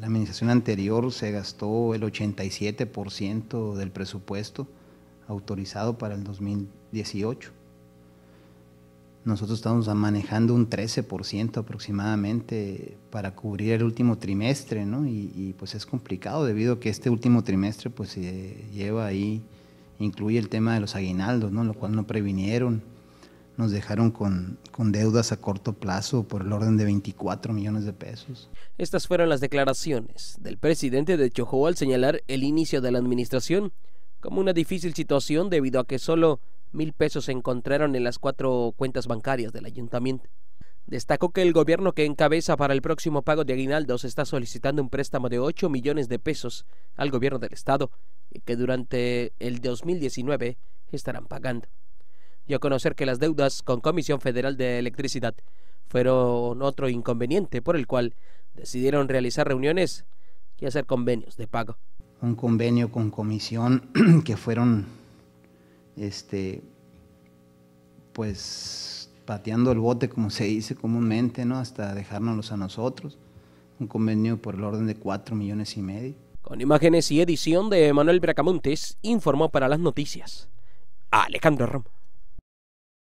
la administración anterior se gastó el 87% del presupuesto autorizado para el 2018. Nosotros estamos manejando un 13% aproximadamente para cubrir el último trimestre, ¿no? Y, pues es complicado debido a que este último trimestre pues lleva ahí, incluye el tema de los aguinaldos, ¿no? Lo cual no previnieron. Nos dejaron con, con deudas a corto plazo por el orden de 24 millones de pesos. Estas fueron las declaraciones del presidente de Chojo al señalar el inicio de la administración como una difícil situación debido a que solo mil pesos se encontraron en las cuatro cuentas bancarias del ayuntamiento. Destacó que el gobierno que encabeza para el próximo pago de aguinaldos está solicitando un préstamo de 8 millones de pesos al gobierno del estado y que durante el 2019 estarán pagando. Dio a conocer que las deudas con Comisión Federal de Electricidad fueron otro inconveniente por el cual decidieron realizar reuniones y hacer convenios de pago. Un convenio con comisión que fueron este, pues pateando el bote, como se dice comúnmente, ¿no? Hasta dejárnoslos a nosotros. Un convenio por el orden de cuatro millones y medio. Con imágenes y edición de Manuel Bracamontes, informó para las noticias Alejandro Ramos.